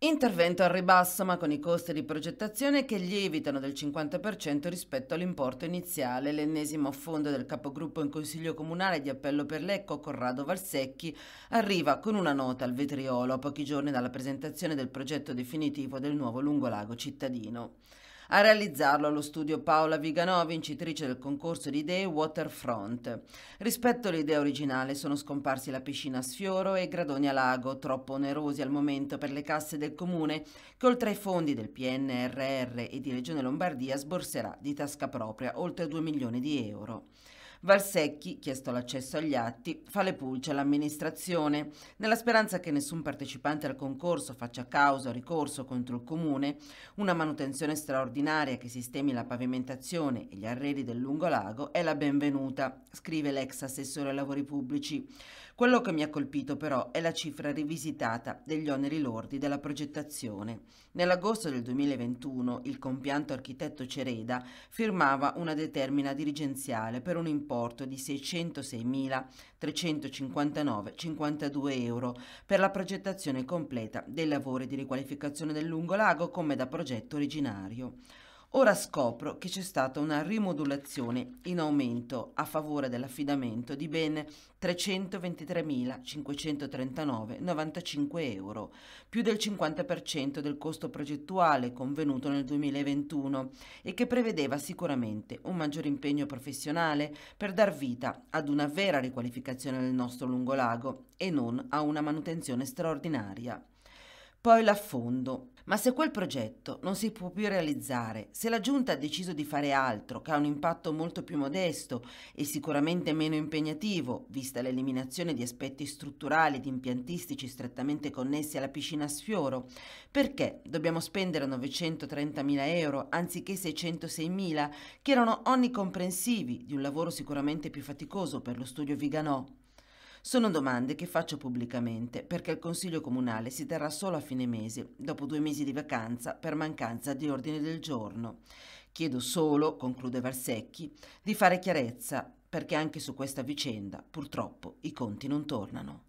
Intervento al ribasso ma con i costi di progettazione che lievitano del 50% rispetto all'importo iniziale. L'ennesimo fondo del capogruppo in Consiglio Comunale di Appello per l'Ecco, Corrado Valsecchi, arriva con una nota al vetriolo a pochi giorni dalla presentazione del progetto definitivo del nuovo lungolago cittadino. A realizzarlo lo studio Paola Viganò, vincitrice del concorso di idee Waterfront. Rispetto all'idea originale sono scomparsi la piscina a sfioro e gradoni a lago, troppo onerosi al momento per le casse del comune, che oltre ai fondi del PNRR e di Regione Lombardia sborserà di tasca propria oltre 2 milioni di euro. Valsecchi, chiesto l'accesso agli atti, fa le pulce all'amministrazione, nella speranza che nessun partecipante al concorso faccia causa o ricorso contro il comune, una manutenzione straordinaria che sistemi la pavimentazione e gli arredi del lungolago è la benvenuta, scrive l'ex assessore ai lavori pubblici. Quello che mi ha colpito però è la cifra rivisitata degli oneri lordi della progettazione. Nell'agosto del 2021 il compianto architetto Cereda firmava una determina dirigenziale per un importo di 606.359,52 euro per la progettazione completa dei lavori di riqualificazione del lungolago come da progetto originario. Ora scopro che c'è stata una rimodulazione in aumento a favore dell'affidamento di ben 323.539,95 euro, più del 50% del costo progettuale convenuto nel 2021 e che prevedeva sicuramente un maggiore impegno professionale per dar vita ad una vera riqualificazione del nostro lungolago e non a una manutenzione straordinaria. Poi l'affondo. Ma se quel progetto non si può più realizzare, se la Giunta ha deciso di fare altro, che ha un impatto molto più modesto e sicuramente meno impegnativo, vista l'eliminazione di aspetti strutturali ed impiantistici strettamente connessi alla piscina a sfioro, perché dobbiamo spendere 930.000 euro anziché 606.000, che erano onnicomprensivi di un lavoro sicuramente più faticoso per lo studio Viganò? Sono domande che faccio pubblicamente perché il Consiglio Comunale si terrà solo a fine mese, dopo due mesi di vacanza per mancanza di ordine del giorno. Chiedo solo, conclude Varsecchi, di fare chiarezza perché anche su questa vicenda purtroppo i conti non tornano.